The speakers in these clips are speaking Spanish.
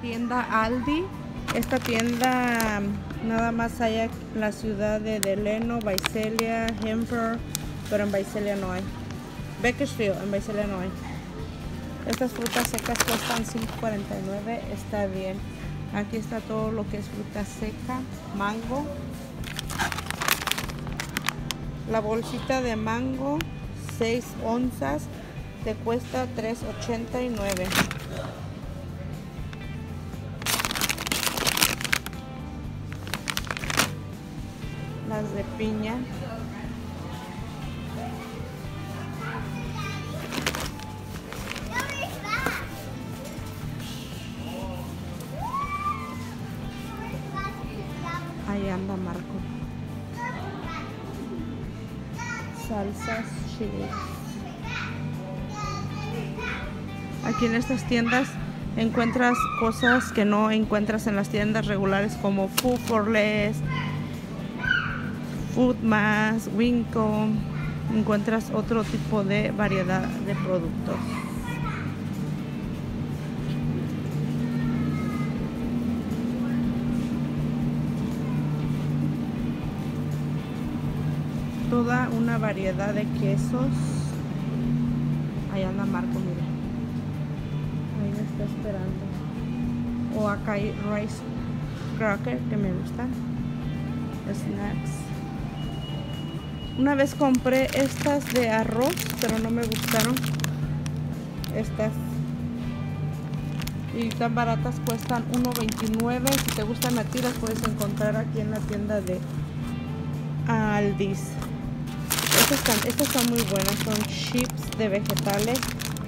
tienda Aldi. Esta tienda mm, nada más hay en la ciudad de Deleno, Visalia, Hemper, pero en Visalia no hay. Bakersfield, en Visalia no hay. Estas frutas secas cuestan $5.49, está bien. Aquí está todo lo que es fruta seca, mango. La bolsita de mango, 6 onzas, te cuesta $3.89. De piña. Ahí anda Marco. Salsas chiles. Aquí en estas tiendas encuentras cosas que no encuentras en las tiendas regulares como Food for Less, Food Mass, Winco. Encuentras otro tipo de variedad de productos. Toda una variedad de quesos. Ahí anda Marco, mira. Ahí me está esperando. O acá hay rice cracker que me gustan. Snacks. Una vez compré estas de arroz, pero no me gustaron. Estas. Y tan baratas cuestan 1.29. Si te gustan a ti, las puedes encontrar aquí en la tienda de Aldis. Estas están, muy buenas. Son chips de vegetales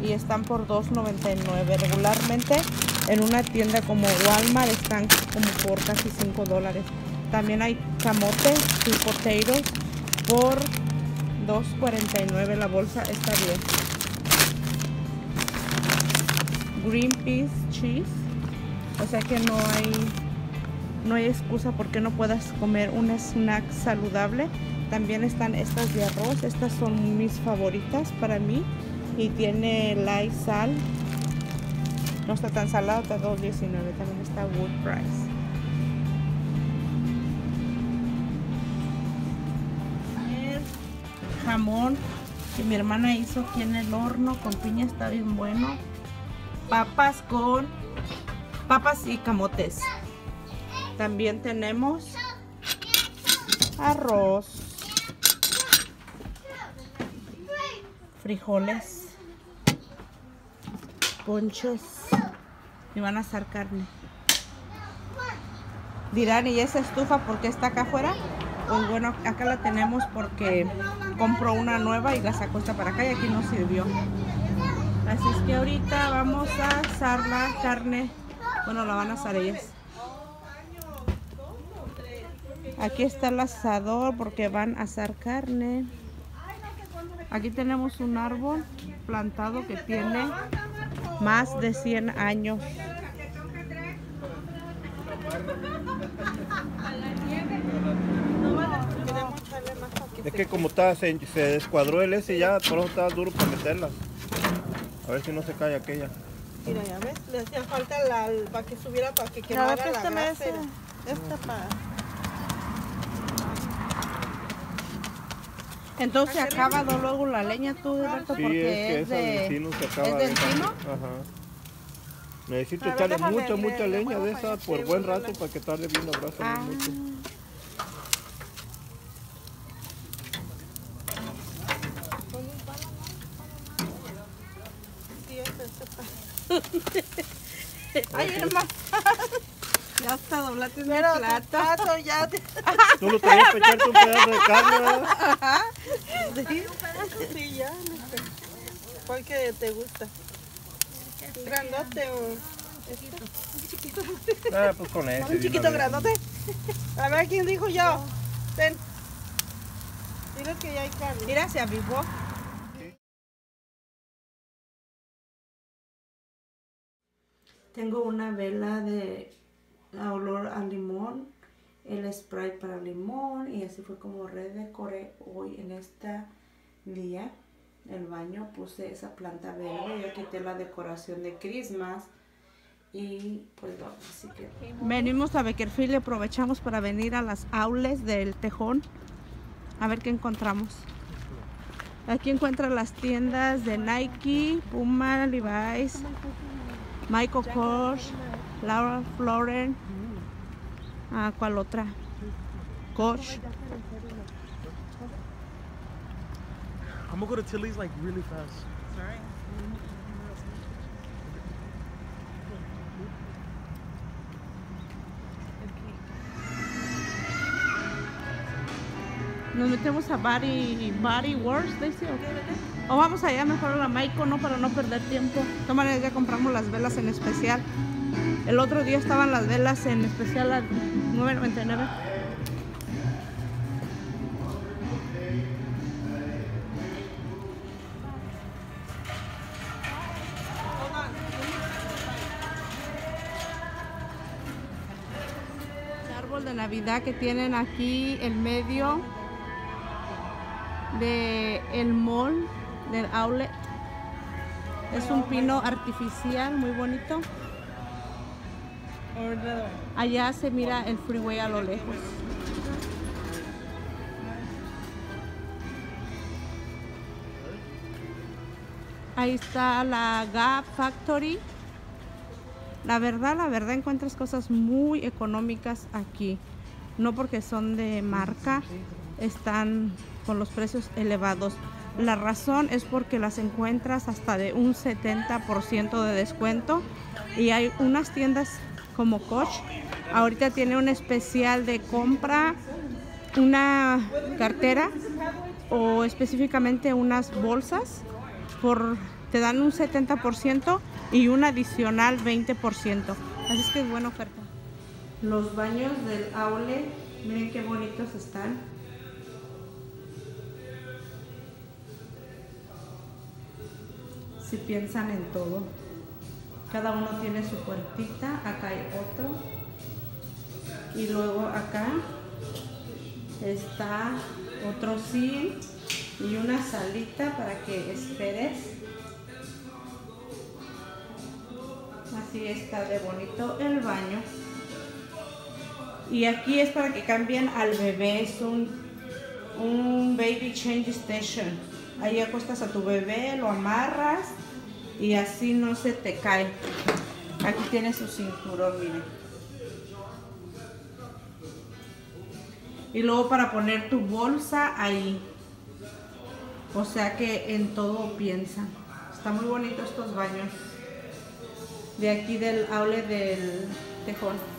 y están por $2.99. Regularmente en una tienda como Walmart están como por casi 5 dólares. También hay camotes y potatoes por $2.49 la bolsa. Está bien. Green peas cheese. O sea que no hay no hay excusa porque no puedas comer un snack saludable. También están estas de arroz. Estas son mis favoritas para mí. Y tiene light sal. No está tan salado, está 2.19. También está Wood Price. Jamón que mi hermana hizo aquí en el horno con piña. Está bien bueno. Papas con papas y camotes. También tenemos arroz, frijoles, ponchos y van a asar carne. Dirán, ¿y esa estufa por qué está acá afuera? Pues bueno, acá la tenemos porque compró una nueva y la sacó esta para acá y aquí no sirvió. Así es que ahorita vamos a asar la carne. Bueno, la van a asar ellas. Aquí está el asador porque van a asar carne. Aquí tenemos un árbol plantado que tiene más de 100 años. Es que como está, se, se descuadró el ese ya, por eso estaba duro para meterlas. A ver si no se cae aquella. Mira, ya ves, le hacía falta la, para que subiera, para que quemara la préstame grasa. Esta para... Entonces acaba luego la leña tú, Alberto, Sí, porque es que es, esa de se acaba ¿es de encino? Ajá. Necesito echarle déjame, mucha, le- mucha le leña de esa por buen rato para que tarde bien la brasa Ah. mucho. Sí, es este para... Ay, hermano. ya hasta doblaste mi plato. plato ya... te- Tú lo traías para echarte un pedazo de carne, ¿verdad? Sí, ya. este. ¿Cuál que te gusta? ¿Grandote o...? Ah, pues con ese. ¿Un chiquito grandote? A ver, ¿quién dijo yo? Ten. Dile que ya hay carne. Mira, se avivó. Tengo una vela de olor a limón, el spray para limón y así fue como redecoré hoy en esta día el baño. Puse esa planta verde, yo quité la decoración de Christmas Y pues no, así que Venimos a Beckerfield y aprovechamos para venir a las aules del Tejón a ver qué encontramos. Aquí encuentran las tiendas de Nike, Puma, Levi's, Michael Kors, Laura Floren, ah, ¿cuál otra? Coach. I'm gonna go to Tilly's like really fast. Nos metemos a Body, Body Wars, dice. O, vamos allá mejor a la Maiko, ¿no? Para no perder tiempo. De ya compramos las velas en especial. El otro día estaban las velas en especial a 9.99. El árbol de Navidad que tienen aquí en medio de el mall del outlet. Es un pino artificial muy bonito. Allá se mira el freeway a lo lejos. Ahí está la Gap Factory. La verdad, la verdad encuentras cosas muy económicas aquí. No porque son de marca, están con los precios elevados. La razón es porque las encuentras hasta de un 70% de descuento y hay unas tiendas como Coach. Ahorita tiene un especial de compra una cartera o específicamente unas bolsas por te dan un 70% y un adicional 20%. Así es que es buena oferta. Los baños del Aule, miren qué bonitos están. Si piensan en todo. Cada uno tiene su puertita, acá hay otro. Y luego acá está otro zinc y una salita para que esperes. Así está de bonito el baño. Y aquí es para que cambien al bebé, es un, un baby change station. Ahí acostas a tu bebé, lo amarras y así no se te cae. Aquí tiene su cinturón, miren. Y luego para poner tu bolsa ahí. O sea que en todo piensan. Está muy bonito estos baños. De aquí del aule del tejón.